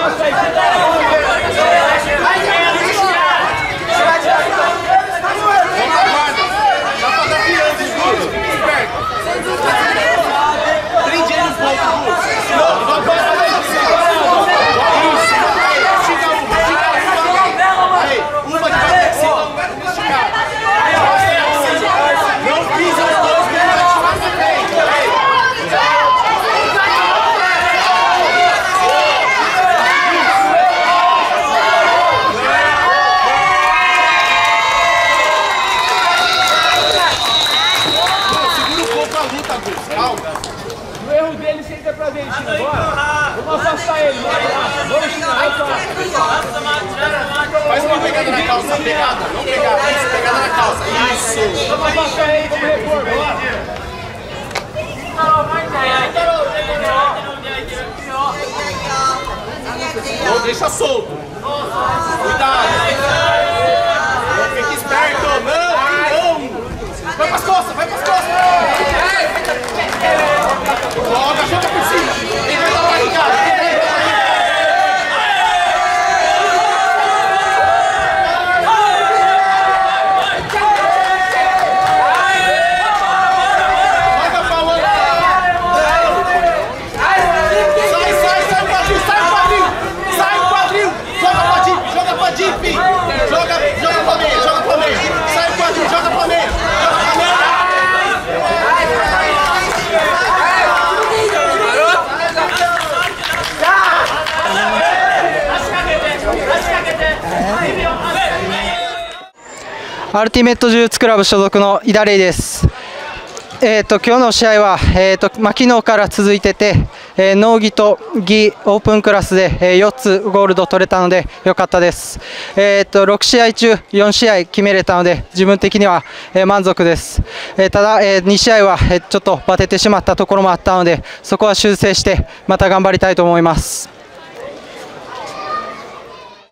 Stay safe. Erro dele sempre é pra Tino. Bora. Vamos afastar ele. Bora lá. Vamos, pra Faz uma pegada na calça, pegada. Não pegada, isso, pegada na calça. Isso. Vamos afastar ele. Vamos repor. Bora. Não deixa solto. Cuidado. アルティメット呪術クラブ所属の井田玲です。えー、と今日の試合は、えーとまあ、昨日から続いてて、えー、農技と技オープンクラスで、えー4つゴールド取れたので良かったです、えー、と6試合中4試合決めれたので自分的には、えー満足です、えーただ、え2試合は、えーちょっとバテてしまったところもあったのでそこは修正してまた頑張りたいと思います。